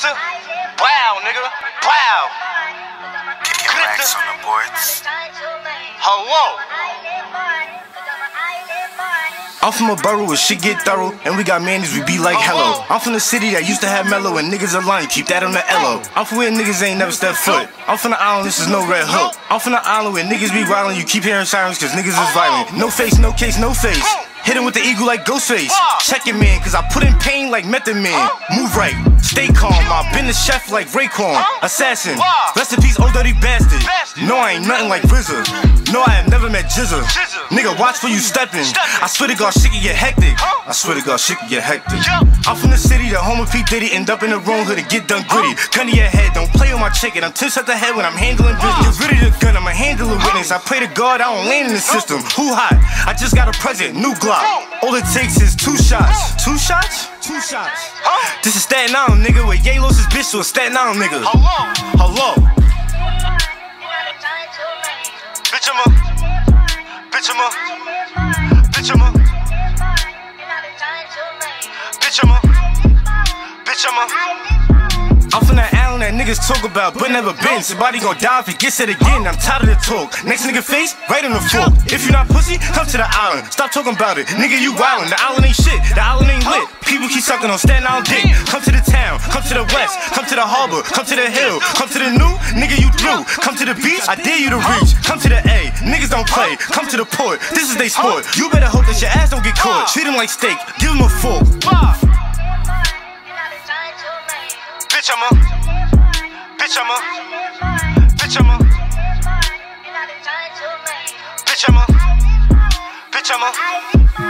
Krypta. Wow, nigga. Wow. Kicking racks on the boards. Hello. I'm from a borough where shit get thorough, and we got manies, we be like hello. I'm from the city that used to have mellow, and niggas are lying, keep that on the LO. I'm from where niggas ain't never stepped foot. I'm from the island, this is no red hook. I'm from the island where niggas be wildin', you keep hearing sirens, cause niggas is violent. No face, no case, no face. Hit him with the eagle like Ghostface. Check it, man, cause I put in pain like Method Man. Move right, stay calm. I've been a chef like Raekwon. Assassin, rest in peace, Ol' Dirty Bastard. No, I ain't nothing like RZA. No, I have never met GZA. Nigga, watch for you steppin'. I swear to God, shit can get hectic. I swear to God, shit can get hectic. I'm from the city, the home of P. Diddy. End up in the wrong hood and get done gritty. Gun to your head, don't play with my chicken. I'm tips at the head when I'm handling business. Get rid of the gun, I'm a handling witness. I pray to God, I don't land in the system. Who hot? I just got a present, new Glock. All it takes is two shots. Two shots? Two shots. This is Staten Island, nigga. Where his bitch to a Staten Island nigga. Hello. Hello. Bitch, I'm a. Bitch, I'm a. Bitch, I'm a. Bitch, I'm a. I'm from that island that niggas talk about, but never been. Somebody gon' die if he gets it again. I'm tired of the talk. Next nigga face, right on the fork. If you not pussy, come to the island. Stop talking about it. Nigga, you wildin'. The island ain't shit. The island ain't lit. Keep sucking on Staten on dick. Come to the town. Come to the west. Come to the harbor. Come to the hill. Come to the new. Nigga, you through. Come to the beach. I dare you to reach. Come to the A. Niggas don't play. Come to the port. This is they sport. You better hope that your ass don't get caught. Treat him like steak. Give him a fork. Bitch, I'm a. Bitch, I'm a. Bitch, I'm a. Bitch, I'm a. Bitch, I'm a.